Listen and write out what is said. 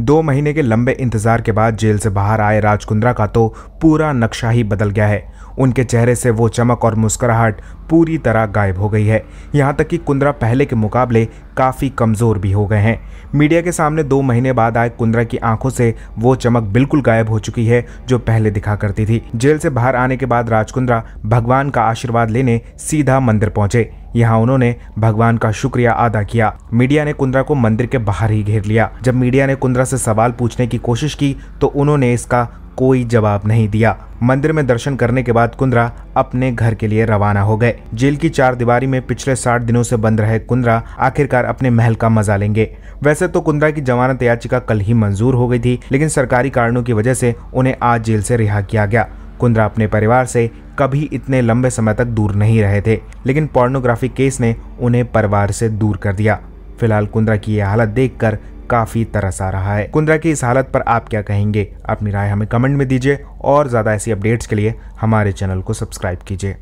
दो महीने के लंबे इंतज़ार के बाद जेल से बाहर आए राज कुंद्रा का तो पूरा नक्शा ही बदल गया है। उनके चेहरे से वो चमक और मुस्कुराहट पूरी तरह गायब हो गई है। यहाँ तक कि कुंद्रा पहले के मुकाबले काफ़ी कमज़ोर भी हो गए हैं। मीडिया के सामने दो महीने बाद आए कुंद्रा की आँखों से वो चमक बिल्कुल गायब हो चुकी है, जो पहले दिखा करती थी। जेल से बाहर आने के बाद राज कुंद्रा भगवान का आशीर्वाद लेने सीधा मंदिर पहुँचे। यहाँ उन्होंने भगवान का शुक्रिया अदा किया। मीडिया ने कुंद्रा को मंदिर के बाहर ही घेर लिया। जब मीडिया ने कुंद्रा से सवाल पूछने की कोशिश की तो उन्होंने इसका कोई जवाब नहीं दिया। मंदिर में दर्शन करने के बाद कुंद्रा अपने घर के लिए रवाना हो गए। जेल की चार दीवारी में पिछले साठ दिनों से बंद रहे कुंद्रा आखिरकार अपने महल का मज़ा लेंगे। वैसे तो कुंद्रा की जमानत याचिका कल ही मंजूर हो गई थी, लेकिन सरकारी कारणों की वजह से उन्हें आज जेल से रिहा किया गया। कुंद्रा अपने परिवार से कभी इतने लंबे समय तक दूर नहीं रहे थे, लेकिन पोर्नोग्राफी केस ने उन्हें परिवार से दूर कर दिया। फ़िलहाल कुंद्रा की यह हालत देखकर काफ़ी तरस आ रहा है। कुंद्रा की इस हालत पर आप क्या कहेंगे? अपनी राय हमें कमेंट में दीजिए और ज़्यादा ऐसी अपडेट्स के लिए हमारे चैनल को सब्सक्राइब कीजिए।